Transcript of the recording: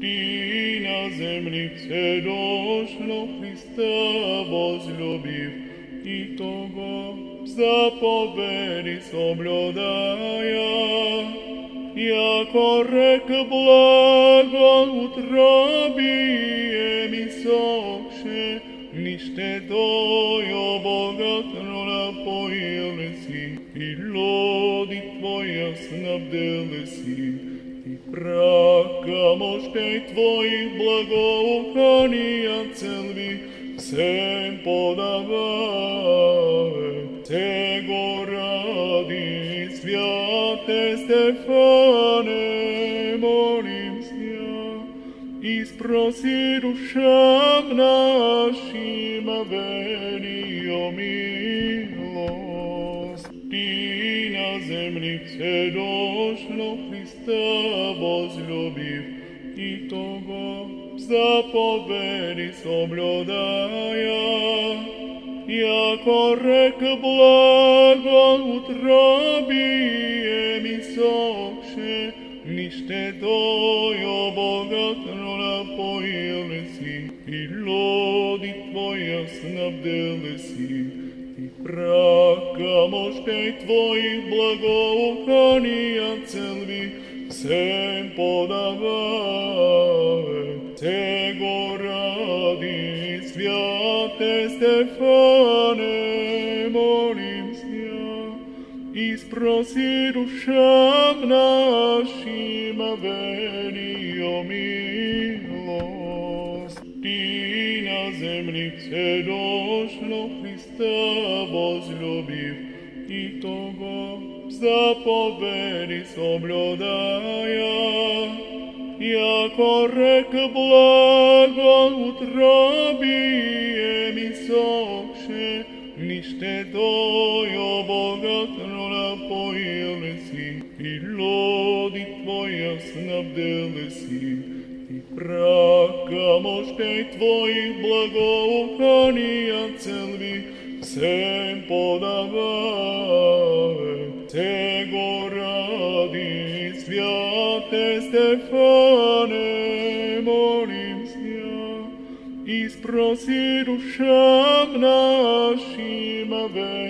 Ти на землице дошло Христа возлюбив, И того заповеди соблюдая, Яко рек благо утробие ми сокше, Нище Тою богатно напоили си, И лоди Твоя снабдили си, И прака мощей Твоих благоухания целви, Всем подавай, Tego ради святе Стефане, молимся, и спроси душам нашим авенио милость. на землице дошло Христа возлюбив, и того заповеди соблюдая, яко рек благо утробие ми сокше, нище Тою богатно напоили си, и лоди Твоя снабдили си, и прака мощей Твоих благоухания целви, всем подавай, Tego ради святе Стефане, молимся, и спроси душам нашим авенио милость. Ти на землице дошло Христа возлюбив, и того заповеди соблюдая, яко рек благо утробие ми сокше, нище Тою богатно напоили си, и лоди Твоя снабдили си, и прака мощей Твоих благоухания целви, всем подавай, Tego ради святе Стефане, молимся, и спроси душам нашим авенио мир.